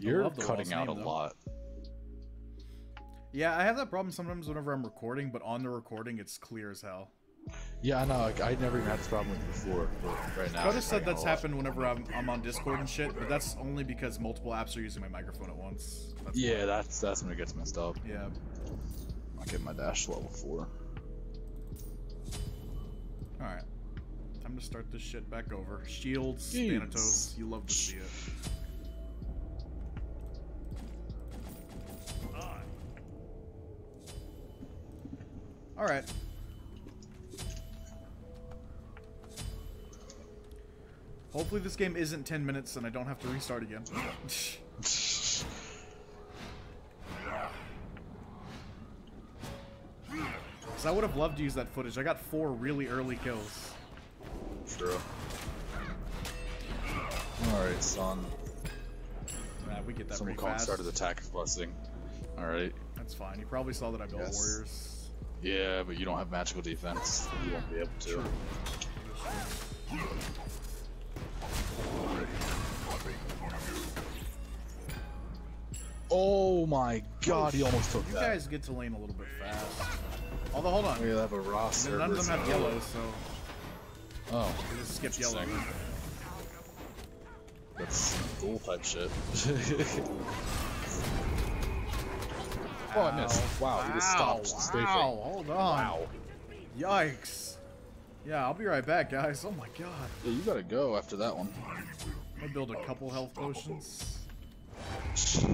You're the cutting out name, a though. lot. Yeah, I have that problem sometimes whenever I'm recording, but on the recording it's clear as hell. Yeah, I know. Like, I never even had this problem with before, but right now. Coda it's said that's oh, happened whenever I'm, I'm on Discord and shit, but that's only because multiple apps are using my microphone at once. That's Yeah, that's that's when it gets messed up. Yeah. I'll get my dash level four. Alright. Time to start this shit back over. Shields, Shields. Thanatos, you love to see it. Alright. Hopefully this game isn't 10 minutes and I don't have to restart again. Because I would have loved to use that footage. I got four really early kills. True. Alright, son. Nah, we get that Someone pretty call and fast. started attack blessing. Alright. That's fine. You probably saw that I built Yes. warriors. Yeah, but you don't have magical defense. You won't be able to. Oh my god, he almost took You that. You guys get to lane a little bit fast. Although, hold on. We have a roster. None of them have yellow, so Oh, we just skip yellow. That's goal type shit. oh, I missed. Wow, he just Wow, stopped wow, hold on. Wow. Yikes. Yeah, I'll be right back, guys. Oh my god. Yeah, you gotta go after that one. I'm gonna build a couple health potions.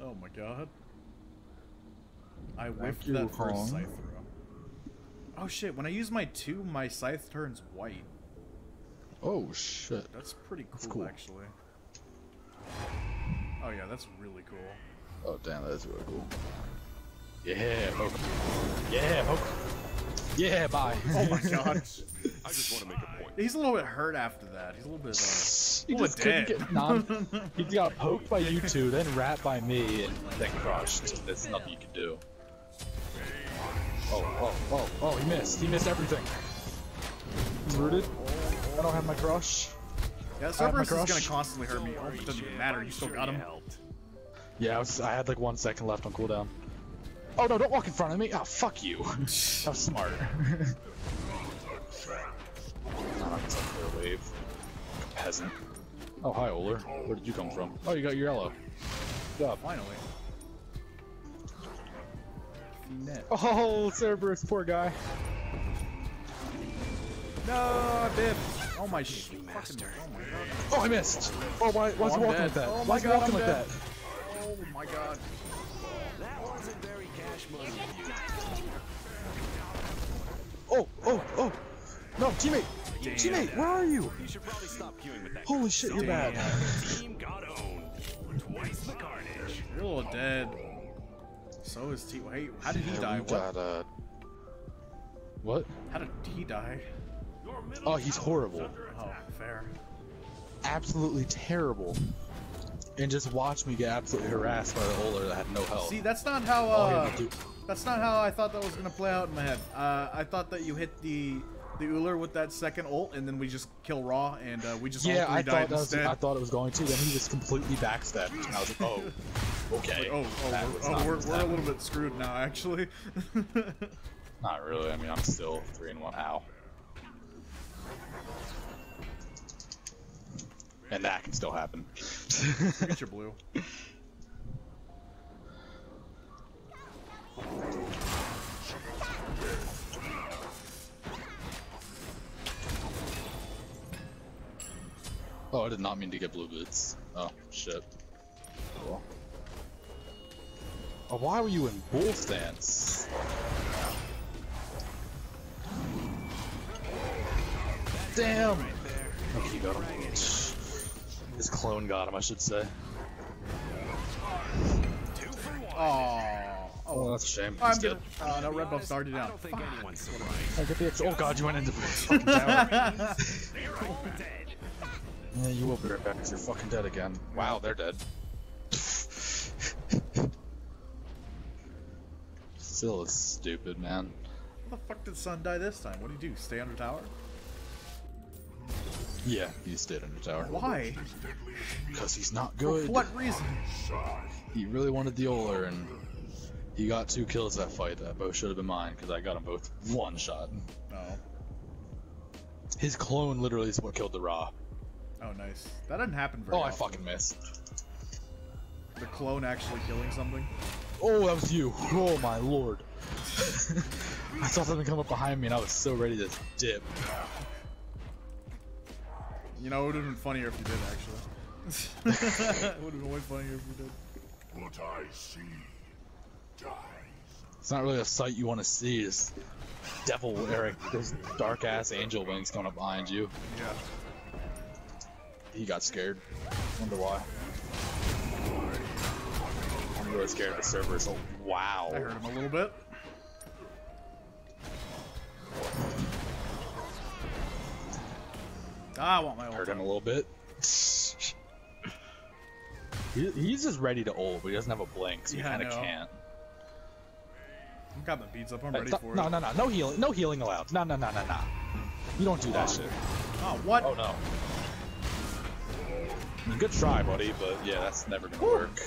oh my god. I whiffed you, that first Hong. scythe throw. Oh shit, when I use my two, my scythe turns white. Oh shit. That's pretty cool, cool. actually. Oh yeah, that's really cool. Oh damn, that is really cool. Yeah, poke. Yeah, poke. Yeah, bye. Oh my god. I just want to make a point. He's a little bit hurt after that. He's a little bit, uh... He just couldn't dead. get non. he got poked by you two, then wrapped by me, and then crushed. There's nothing you can do. Oh, oh, oh, oh, he missed. He missed everything. He's rooted. I don't have my crush. Yeah, I Cerberus is gonna constantly hurt me. Oh, it doesn't even matter. You still got him. Yeah, I, was, I had like one second left on cooldown. Oh no, don't walk in front of me. Oh, fuck you. that was smart. Not on some wave. Peasant. Oh, hi, Ullr. Where did you come from? Oh, you got your yellow. Job. Finally. Net. Oh, Cerberus, poor guy. No, I biffed. Oh my sh- fucking, oh. Oh, I missed. Oh, why, why's oh, I'm he walking dead. like that? Oh my why's he walking I'm like dead. that? Oh my god. That wasn't very cash money. Oh, oh, oh. No, teammate. Damn. Teammate, where are you? You should probably stop queuing with that. Holy shit, you're bad. Team got owned. Twice the carnage. You're a little dead. So is T. Hey, how did he Yeah, die? What? got, uh... What? How did he die? Oh, he's horrible. Oh, fair. Absolutely terrible. And just watch me get absolutely harassed by the Ullr that had no health. See, that's not how. Uh, had to do- that's not how I thought that was gonna play out in my head. Uh, I thought that you hit the the Ullr with that second ult, and then we just kill Ra, and uh, we just Yeah, all three I died thought was. I thought it was going to. Then he just completely backstepped, and I was like, "Oh, okay." Oh, oh, we're, oh we're, we're a little bit screwed now, actually. Not really. I mean, I'm still three and one. How? And that can still happen. Get your blue. oh, I did not mean to get blue boots. Oh shit. Cool. Oh, why were you in bull stance? Damn. Okay, you got him. His clone got him, I should say. Oh, Oh, that's a shame. I'm He's gonna. dead. Uh, no, red buff's already I don't think anyone's surprised. Oh, get the ex- oh god, you went into the fucking tower. They're all dead. yeah, you will be right back because you're fucking dead again. Wow, they're dead. Still is stupid, man. How the fuck did Sun die this time? What did he do? Stay under tower? Yeah, he stayed in the tower. Why? Because he's not good. For what reason? He really wanted the Ullr, and he got two kills that fight. That both should have been mine, because I got them both one shot. Oh. His clone literally is what killed the Ra. Oh, nice. That didn't happen very Oh, I fucking missed. The clone actually killing something. Oh, that was you. Oh my lord. I saw something come up behind me, and I was so ready to dip. You know, it would have been funnier if you did, actually. it would have been way funnier if you did. What I see dies. It's not really a sight you want to see. Is devil Eric, those dark ass angel wings coming up behind you. Yeah. He got scared. Wonder why. I'm really scared of the server. So wow. I heard him a little bit. Ah, I want my ult. Hurt him a little bit. He- He's just ready to ult, but he doesn't have a blink, so he Yeah, I kind of can't. I've got the beats up. I'm Hey, ready for no, it. no, no, no no healing, no healing allowed. No, no, no, no, no. You don't do that oh. shit. Oh, what? Oh no. Good try, buddy, but yeah, that's never gonna work.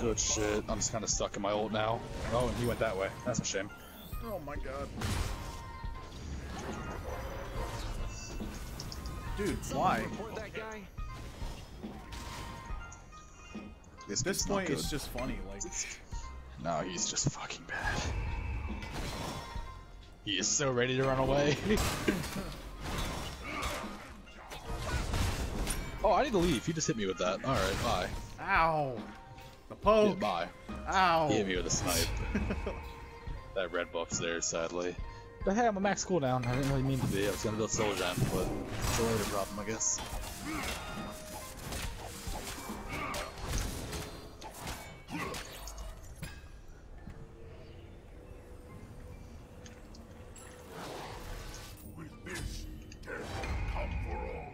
Good shit. I'm just kind of stuck in my ult now. Oh, and he went that way. That's a shame. Oh my god. Dude, why? Report that guy. This At this point, it's just funny. Like, No, he's just fucking bad. He is so ready to run away. oh, I need to leave. He just hit me with that. Alright, bye. ow! The Yeah, poke! bye. Ow! He hit me with a snipe. that red buff's there, sadly. But hey, I'm a max cooldown. I didn't really mean to be. I was gonna build Soul Gem, but it's a later problem, I guess. With this, death come for all.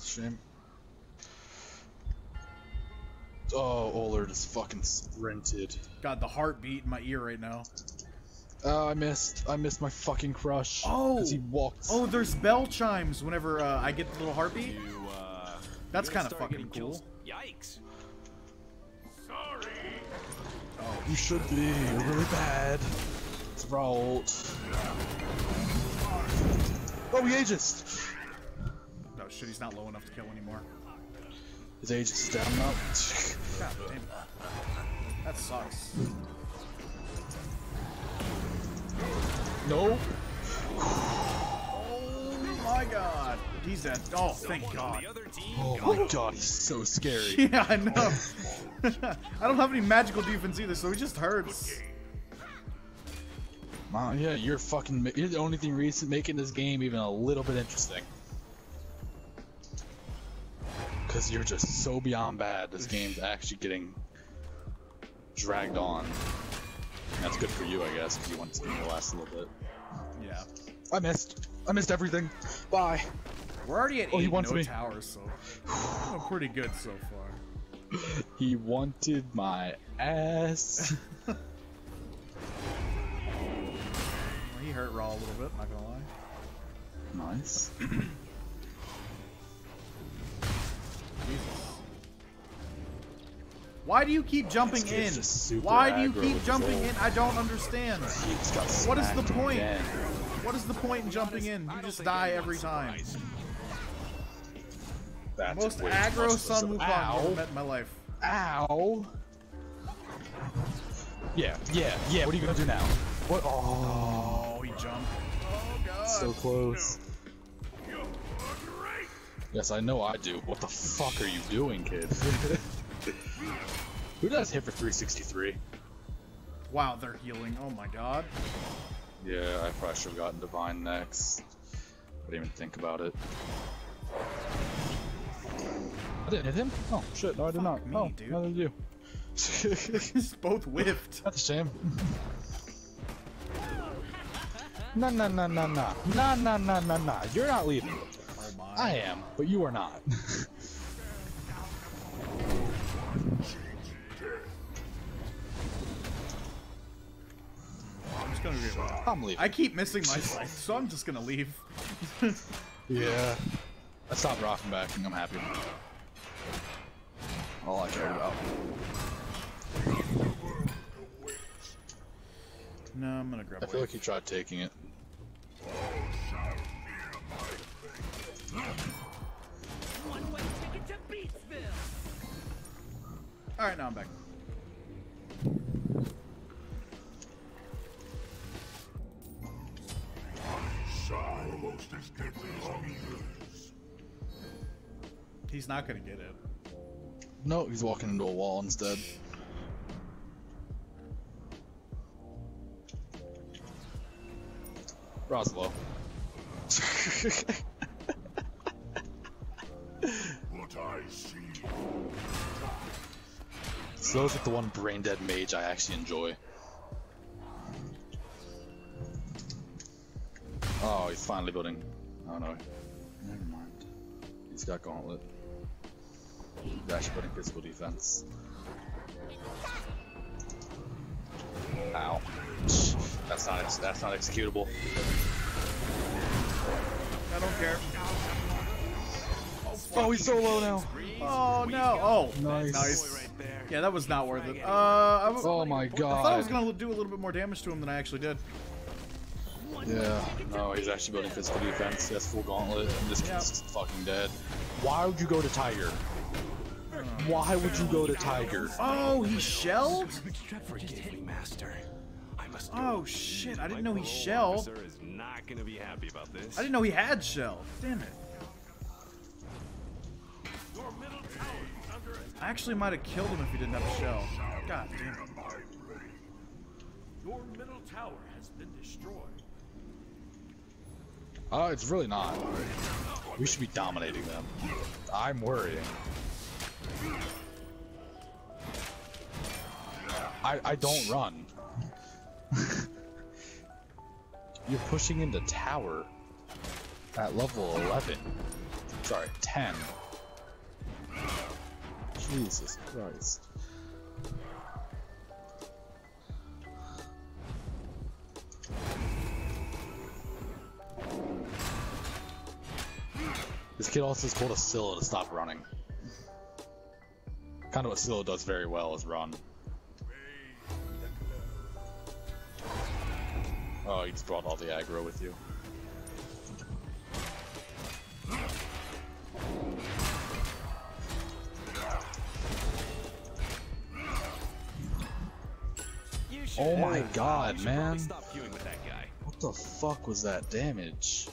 Shame. Oh, Ullr just fucking sprinted. God, the heartbeat in my ear right now. Oh, I missed. I missed my fucking crush. Oh. He walked. Oh, there's bell chimes whenever uh, I get the little heartbeat. You, uh. That's kinda fucking cool. kills? Yikes. Sorry. Oh, you should be. You're really bad. It's Rault. Oh, he Aegis! No shit, he's not low enough to kill anymore. His Aegis is down now. God damn. That sucks. no. Oh my god. He's dead. Oh, thank god. on the other team Oh my god, he's so scary. Yeah, I know. I don't have any magical defense either, so he just hurts. Wow, yeah, you're fucking. You're the only thing recent making this game even a little bit interesting. Cause you're just so beyond bad. This game's actually getting dragged on. And that's good for you, I guess, because you want this game to last a little bit. Yeah. I missed. I missed everything. Bye. We're already at Oh, he eight wants no me. towers, so pretty good so far. He wanted my ass. Well, he hurt Ra a little bit, not gonna lie. nice. Why do you keep jumping in? Why do you keep jumping in? I don't understand. He just got What is the point? again. What is the point in jumping in? You just die every time. That's Most aggro Sun Wukong I've ever met in my life. Ow. Yeah, yeah, yeah. What are you gonna do now? What? Oh, Oh, he jumped. Oh god. so close. Yes, I know I do. What the fuck are you doing, kid? Who does hit for 363? Wow, they're healing. Oh my god. Yeah, I probably should have gotten Divine next. I didn't even think about it. I didn't hit him? Oh, shit, no, I did Fuck not. me, oh, dude. neither did you. Just both whiffed. That's a shame. Nah, nah, nah, nah, nah. Nah, nah, nah, nah, nah. You're not leaving. Oh. I am, but you are not. I'm leaving. I keep missing my scythe, so I'm just gonna leave. Yeah. I stopped rocking backing. I'm happy. All I care about. No, I'm gonna grab I feel away. like he tried taking it. One way ticket to Beatsville. Alright, now I'm back. He's not gonna get it. No, he's walking into a wall instead. Roslo. What I see. Slow's like the one brain dead mage I actually enjoy. Oh, he's finally building. Oh no. Never mind. He's got gauntlet. He's actually putting physical defense. Ow. That's not ex- that's not executable. I don't care. Oh, he's so low now. Oh no! Oh, Nice. nice. Right there. Yeah, that was not worth it. Uh, I, w- Oh my god! I thought I was gonna do a little bit more damage to him than I actually did. Yeah, no, he's actually building physical defense. He has full gauntlet, and this Yeah. kid's fucking dead. Why would you go to Tiger? Why would you go to Tiger? Oh, he shelled? Forgive me, master. I must Oh shit! I didn't know he shelled. is not gonna be happy about this. I didn't know he had shelled. Damn it! Your middle tower is under attack. I actually might have killed him if he didn't have a shell. God damn it! Your middle tower has been destroyed. Uh, it's really not. We should be dominating them. I'm worrying. I I don't run. You're pushing into tower at level 11. Sorry, 10. Jesus Christ. This kid also has a Scylla to stop running. Kind of what Scylla does very well is run. Oh, you just brought all the aggro with you. You Oh my god, man. Stop with that guy. What the fuck was that damage?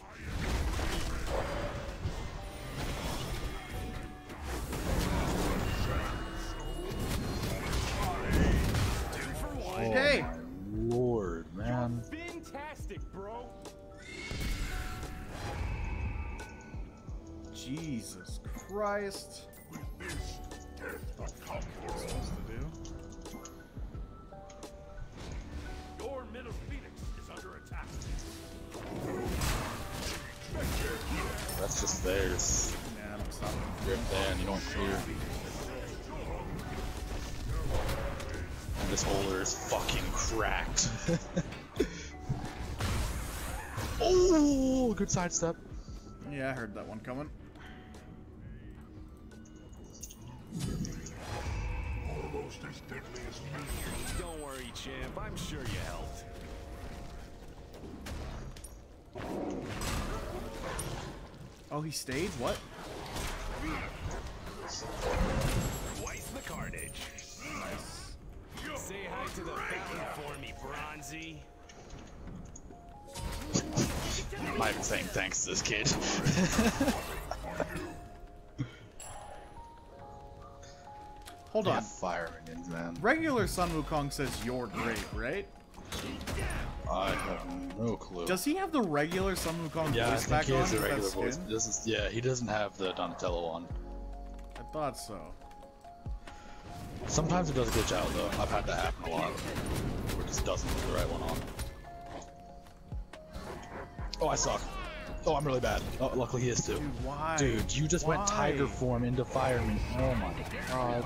This holder is fucking cracked. oh, good sidestep. Yeah, I heard that one coming. Almost as deadly as me. Don't worry, champ. I'm sure you helped. Oh, he stayed? What? Twice the carnage. Nice. Say hi to the fountain for me, Bronzy. I'm not even saying thanks to this kid. Hold yeah, on. fire minions, man. Regular Sun Wukong says you're great, right? I have no clue. Does he have the regular Sun Wukong yeah, I voice back he on is a with that regular voice. This is yeah, he doesn't have the Donatello one. I thought so. Sometimes it does glitch out though. I've had that happen a lot. Where it just doesn't put the right one on. Oh, I suck. Oh, I'm really bad. Oh, luckily he is too. Dude, why? Dude, you just went tiger form into fireman. Oh my god.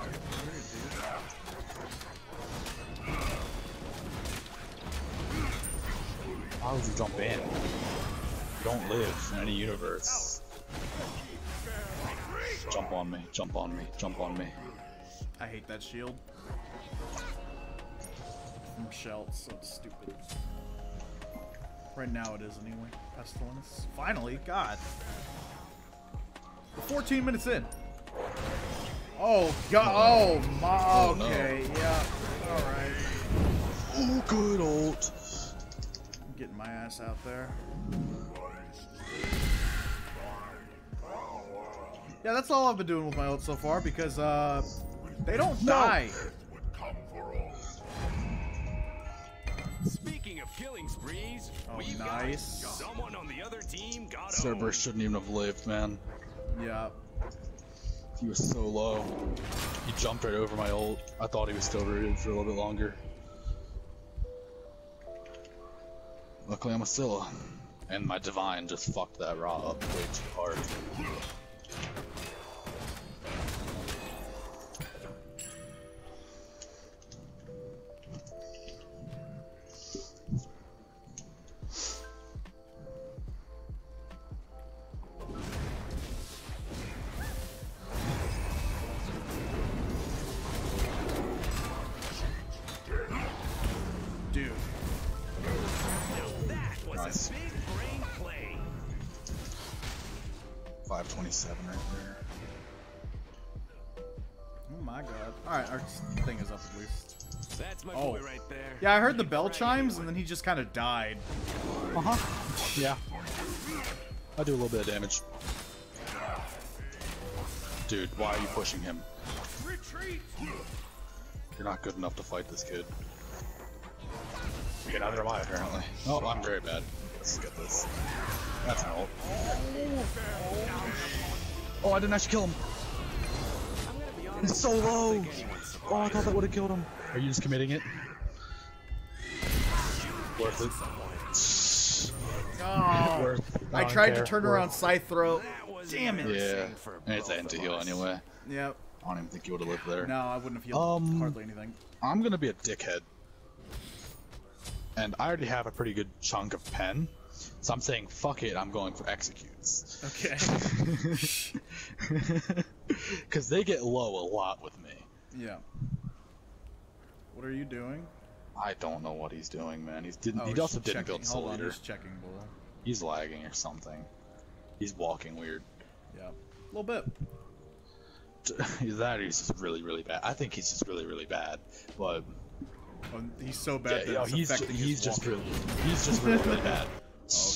How would you jump in? You don't live in any universe. Jump on me, jump on me, jump on me. I hate that shield. From Shell, it's so stupid. Right now it is anyway. Pestilence. Finally, God. We're 14 minutes in. Oh God! Oh my. Oh, no. Okay, yeah. All right. Oh, good old. I'm getting my ass out there. Yeah, that's all I've been doing with my ult so far because uh, they don't die. Speaking of killing sprees, Oh, we've nice. got someone on the other team got Cerberus owned. shouldn't even have lived, man. Yeah. He was so low. He jumped right over my ult. I thought he was still rooted for a little bit longer. Luckily, I'm a Scylla. And my Divine just fucked that Ra up way too hard. 527 right there. Oh my god. Alright, our thing is up at least. That's my Oh. boy right there. Yeah, I heard the bell chimes and then he just kind of died. Uh huh. Yeah. I do a little bit of damage. Dude, why are you pushing him? Retreat! You're not good enough to fight this kid. Okay, neither am I, apparently. Oh, I'm very bad. Let's get this. That's an ult. Oh, I didn't actually kill him. I'm gonna be honest. He's so I low. Oh, I thought that would have killed him. Are you just committing it? Worth it. Oh. Worth. I don't tried to turn Worth. around scythe throw. That was Damn it. Yeah, and it's both an of to heal anyway. Yep. I don't even think you would have lived there. No, I wouldn't have healed Um, hardly anything. I'm gonna be a dickhead. And I already have a pretty good chunk of pen, so I'm saying fuck it, I'm going for executes. Okay. Because they get low a lot with me. yeah. What are you doing? I don't know what he's doing, man. He's didn't. Oh, he also didn't build Hold on, he's checking, bull. He's lagging or something. He's walking weird. Yeah. A little bit. That he's just really, really bad. I think he's just really, really bad. But Oh, he's so bad you know, that it's he's ju- affecting he's his just walking. really he's just really, really bad. Oh,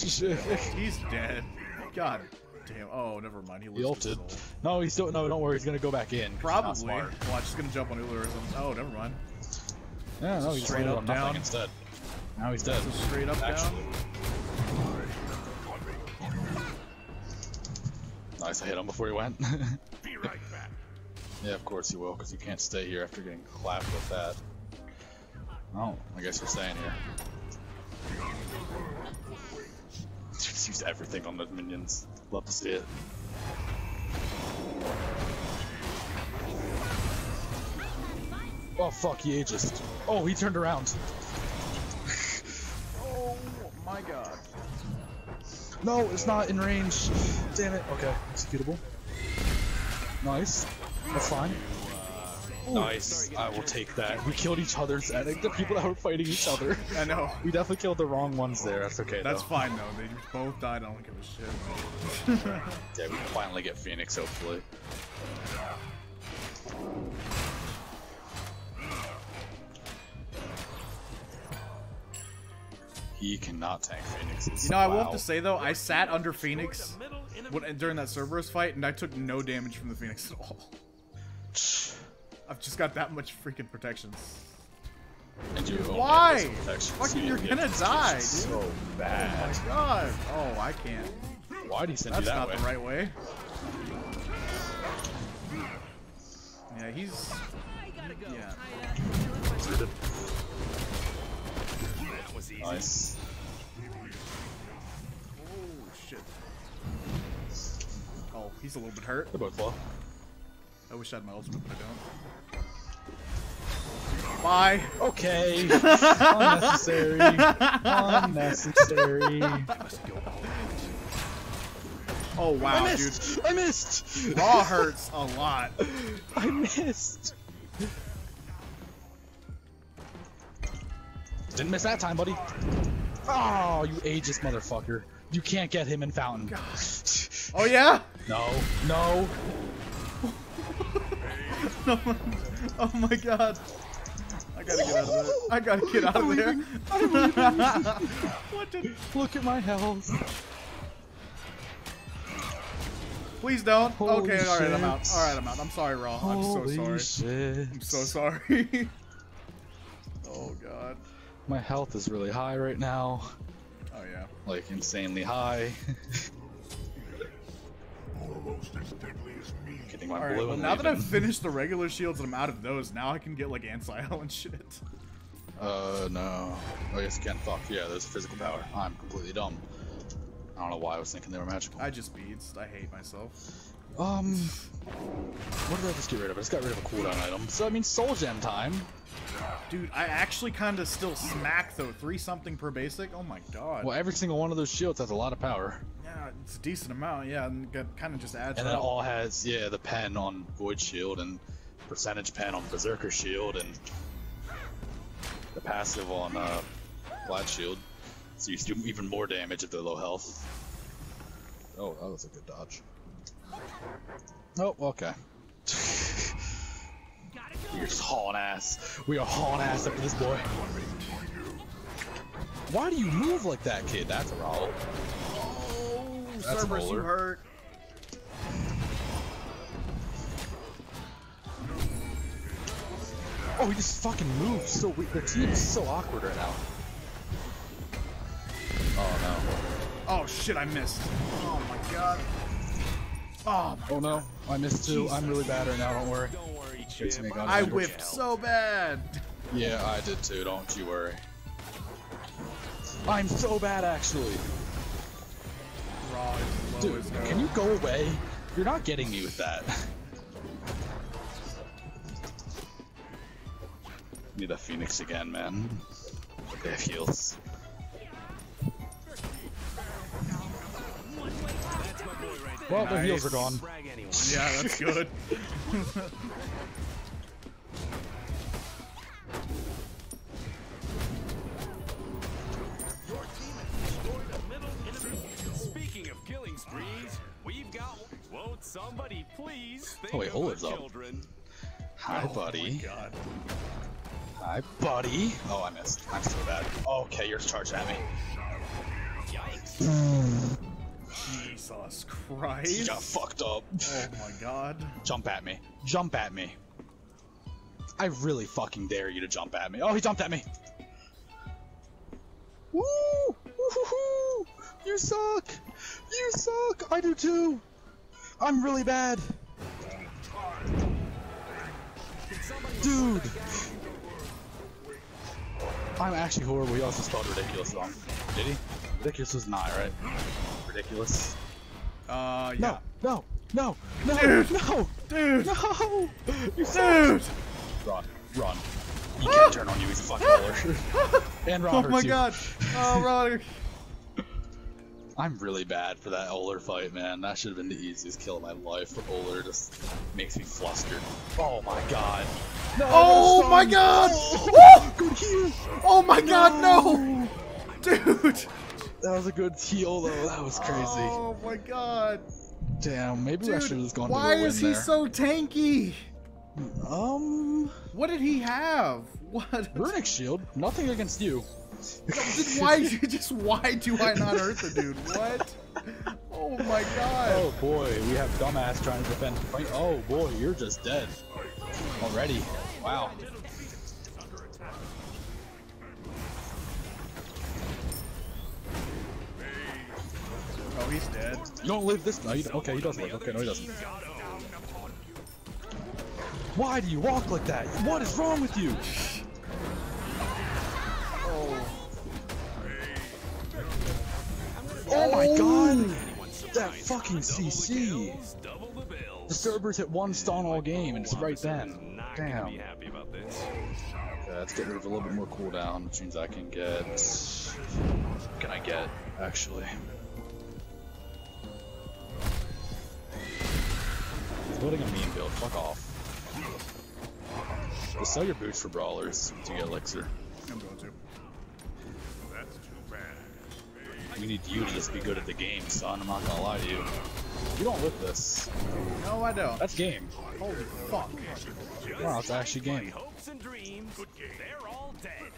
he's dead. God damn. Oh, never mind. He, he loses ulted. No, he's still no. Don't worry. He's gonna go back in. Probably. smart. Well, I'm just gonna jump on Ullr or something. Oh, never mind. Yeah, no, he's Straight straight up, up nothing down. instead. Now he's dead. So straight up Actually. down. Nice, I hit him before he went. Be right back. yeah, of course he will, because you can't stay here after getting clapped with that. Oh, I guess we're staying here. Just use everything on the minions. Love to see it. Oh fuck, he ageist. Oh, he turned around. Oh my god. No, it's not in range. Damn it. Okay, executable. Nice. That's fine. Nice. I will take that. We killed each other's the people that were fighting each other. I know. We definitely killed the wrong ones there. That's okay That's though. fine though. They both died. I don't give a shit. Yeah, we can finally get Phoenix hopefully. He cannot tank Phoenixes. You know, I will have to say though, I sat under Phoenix The middle enemy when, during that Cerberus fight, and I took no damage from the Phoenix at all. I've just got that much freaking protections. And you Why? protection, Fucking, you're gonna die, dude. So bad. Oh God. Oh, I can't. Why'd he send That's you that way? That's not the right way. Yeah, he's. Go. Yeah. That was easy. Nice. Oh shit. Oh, he's a little bit hurt. They're both low. I wish I had my ultimate, but I don't. Bye. Okay. Unnecessary. Unnecessary. Oh wow, I dude. missed. I missed. Ra hurts a lot. I missed. Didn't miss that time, buddy. Oh, you ageist motherfucker. You can't get him in Fountain. Oh yeah? No, no. Oh, oh my god. I gotta get out of there. I gotta get out of there. what did... Look at my health. Please don't. Holy okay, alright, I'm out. Alright, I'm out. I'm sorry, Ra. I'm so sorry. shit. I'm so sorry. oh god. My health is really high right now. Oh yeah. Like, insanely high. Getting my Alright, blue well and now that I've finished the regular shields and I'm out of those, now I can get like anti-L and shit. Uh, no. I guess you can. Fuck, yeah, there's physical power. I'm completely dumb. I don't know why I was thinking they were magical. I just beads. I hate myself. Um, what did I just get rid of? I just got rid of a cooldown item. So, I mean, Soul Gem time. Dude, I actually kind of still smack though. Three something per basic. Oh my god. Well, every single one of those shields has a lot of power. Yeah, it's a decent amount. Yeah, and kind of just adds. And then it all has, yeah, the pen on Void Shield and percentage pen on Berserker Shield and the passive on uh, Glad Shield. So you do even more damage if they're low health. Oh, that was a good dodge. Oh, okay. We're just hauling ass. We are hauling ass after this boy. Why do you move like that, kid? That's a roll. Oh, That's Cerberus, you hurt. Oh, he just fucking moves so weird. Their team is so awkward right now. Oh no. Oh shit, I missed. Oh my god. Oh, no. Oh no. I missed too. I'm really bad right now, don't worry. Don't worry, It's Chip. me, I'm guys. I here to whiffed help. so bad. Yeah, I did too, don't you worry. I'm so bad actually. Ra Dude, can you go away? You're not getting me with that. Need a phoenix again, man. They have heals. My boy right there. Well, their heals are Nice. gone. Brag anyone. Yeah, that's good. Speaking of killing sprees, we've got. Won't somebody please think Oh, wait, of Olive's up. children? Hi, oh buddy. God. Hi, buddy. Oh, I missed. I'm so bad. Okay, you're charging at me. Yikes! Hmm. Jesus You Christ. got fucked up. Oh my god. Jump at me. Jump at me. I really fucking dare you to jump at me. Oh, he jumped at me. Woo! Woo-hoo-hoo! You suck! You suck! I do too! I'm really bad! Dude! I'm actually horrible. He also spelled ridiculous wrong. Did he? Ridiculous was not, right? Ridiculous. Uh, yeah. No! No! No! No! Dude. No! Dude. No! You Dude. Run, run. He can't turn on you, he's a fucking roller. and Ron Oh my you. god. Oh, Roderick. I'm really bad for that Ullr fight, man. That should have been the easiest kill of my life, but Ullr just makes me flustered. Oh my god. No, Oh my god. Oh, good heal. Oh my god, no. Dude. That was a good heal, though. That was crazy. Oh my god. Damn, maybe I should have just gone why to the is he there. so tanky? Um, What did he have? What? Runic Shield. Nothing against you. Then why you just why do I not hurt the dude? What? Oh my god. Oh boy, we have dumbass trying to defend. Oh boy, you're just dead already. Wow. Oh, he's dead. You don't live this. You, okay, he does live. Okay, no, he doesn't. Why do you walk like that? What is wrong with you? Oh my god! That fucking CC! The Cerberus hit one stun all game, and it's right then. Damn. happy about this. Okay. let's get rid of a little bit more cooldown, which means I can get. Can I get, actually? Building a meme build, fuck off. Just sell your boots for brawlers to get elixir. I'm going to. That's too bad. We need you to just be good at the game, son. I'm not gonna lie to you. You don't live this. No, I don't. That's game. Holy fuck. Wow, it's actually like game. hopes and dreams, they're all dead.